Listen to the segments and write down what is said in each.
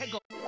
해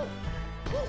Woo!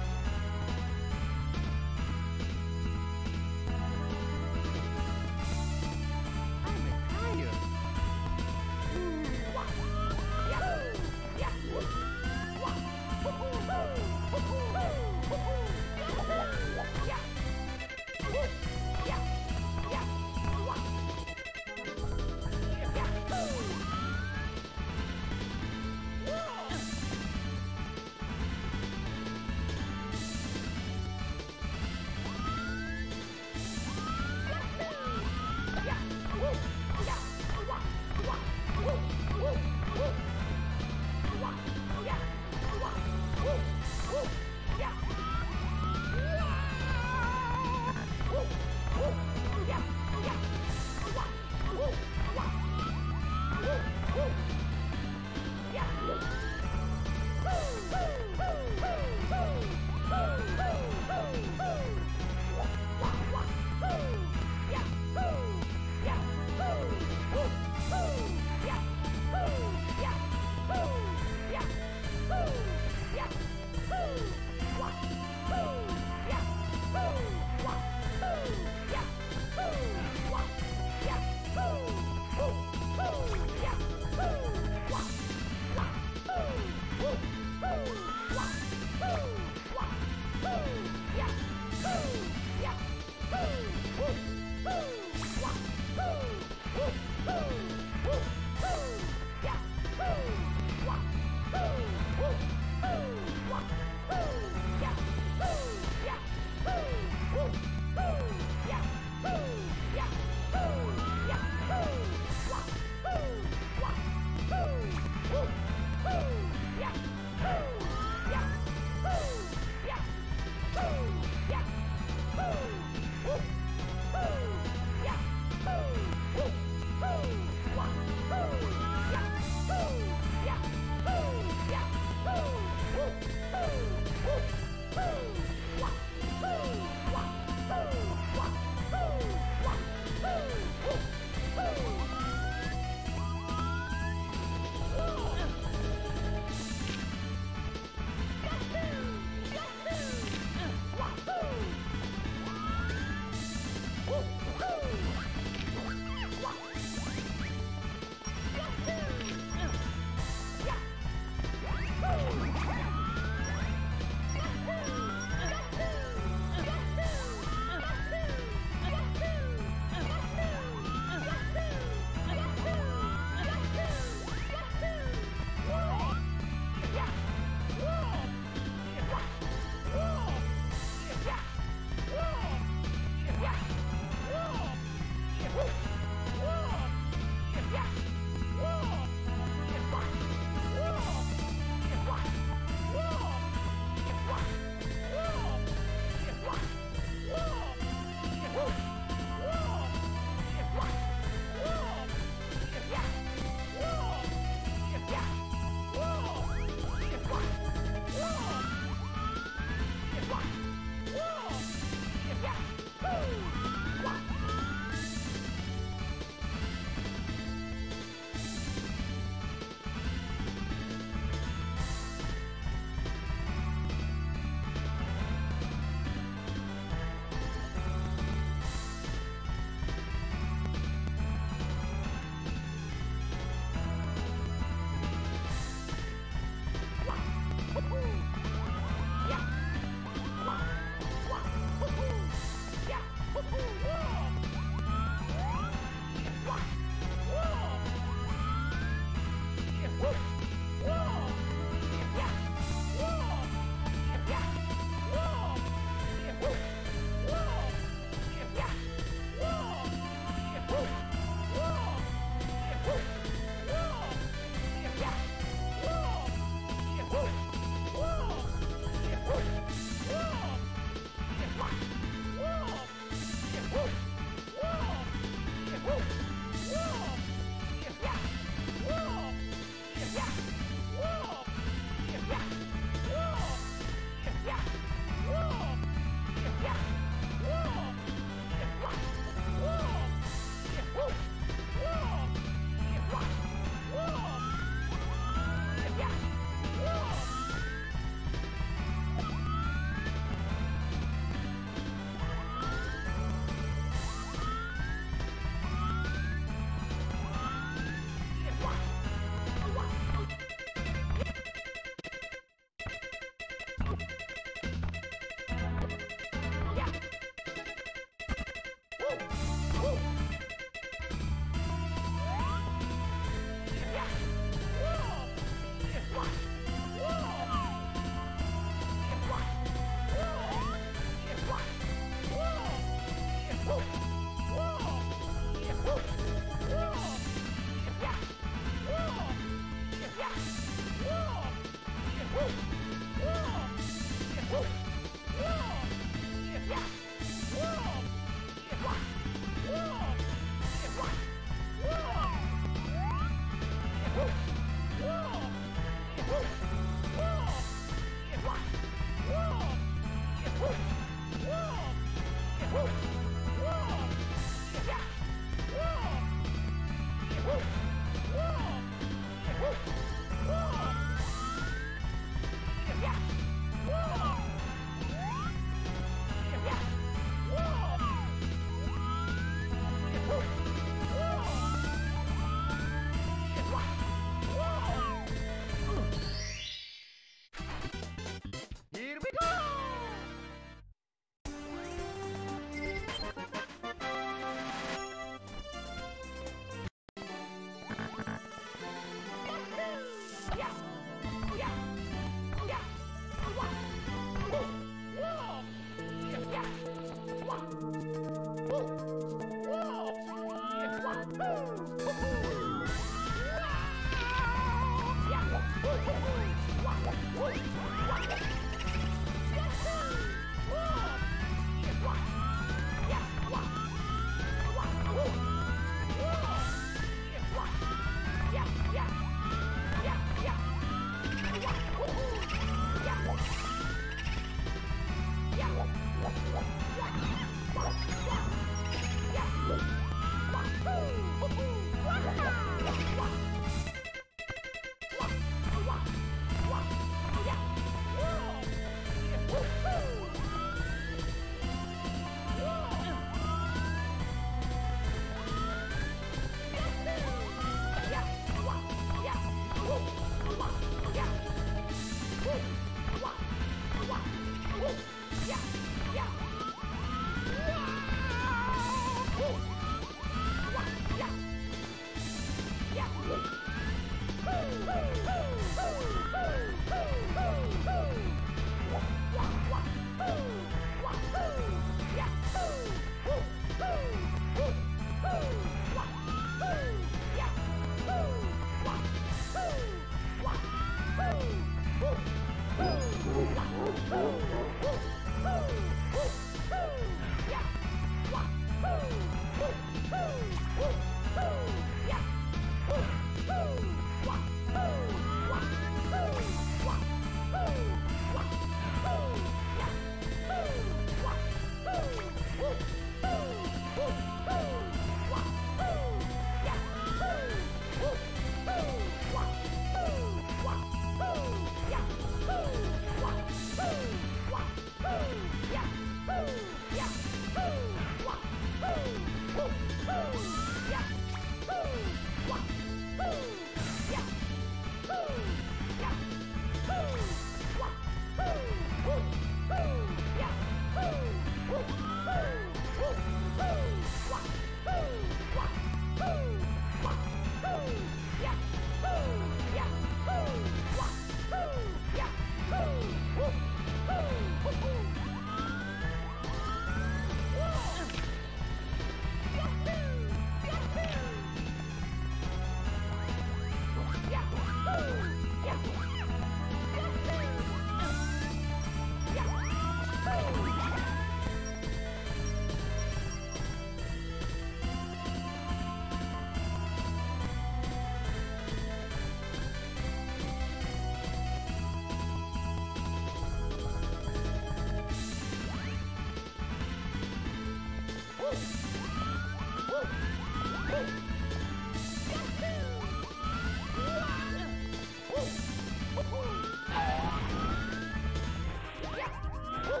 Woo!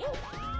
Woo!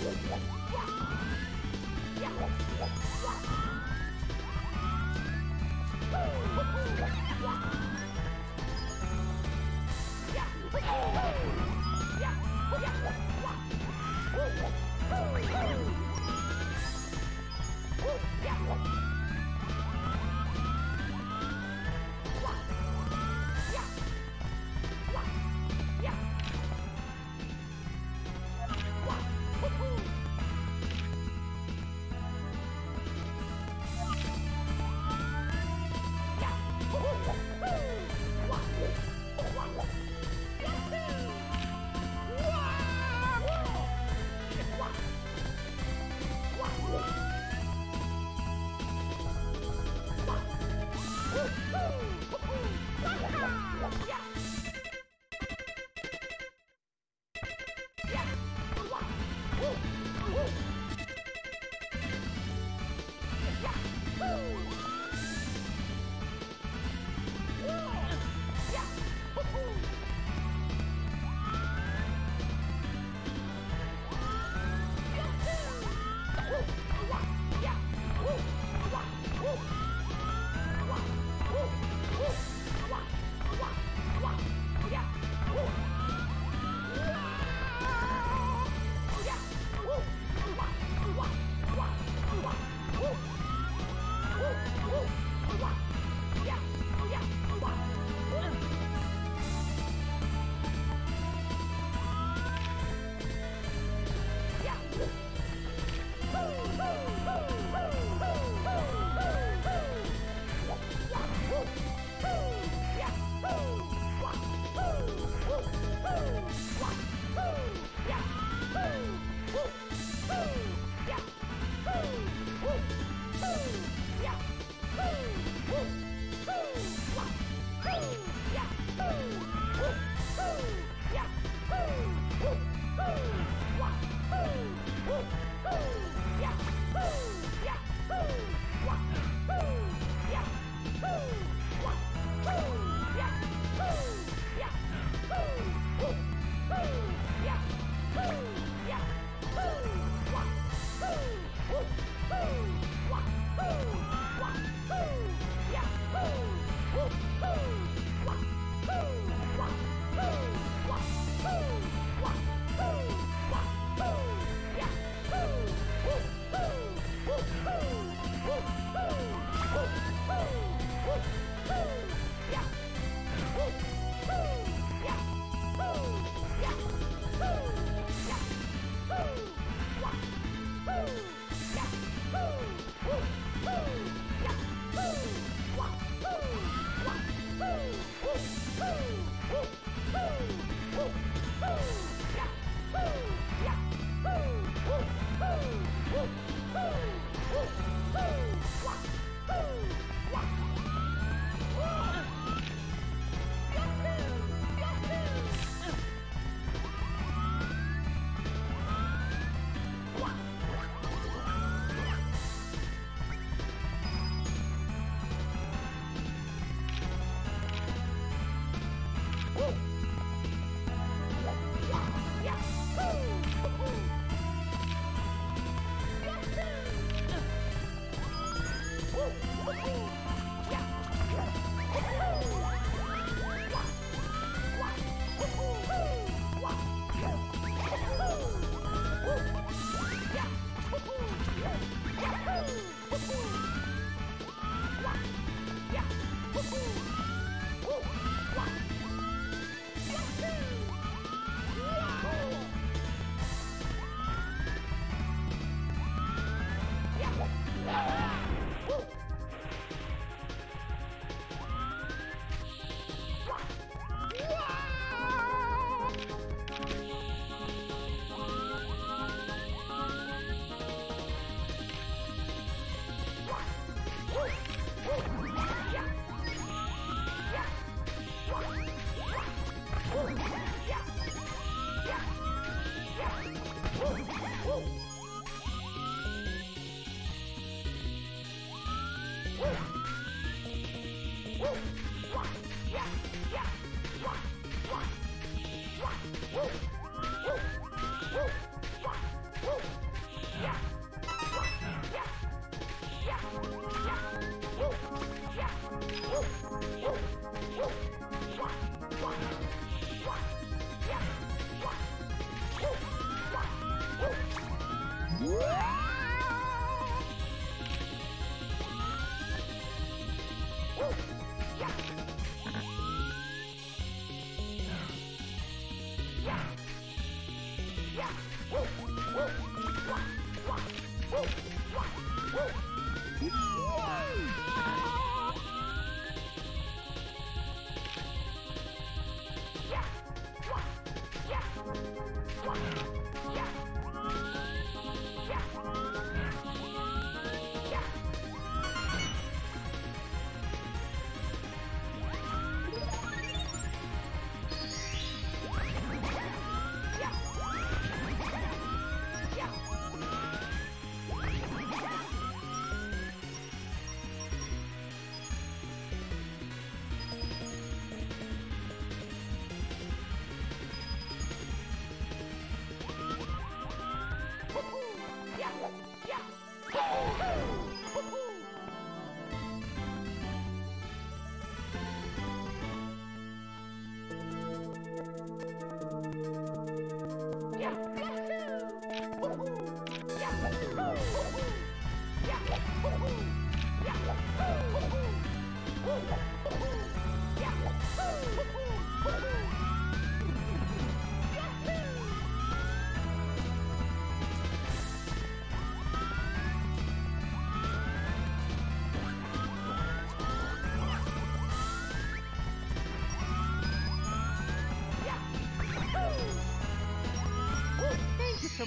Yeah!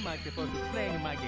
For playing my.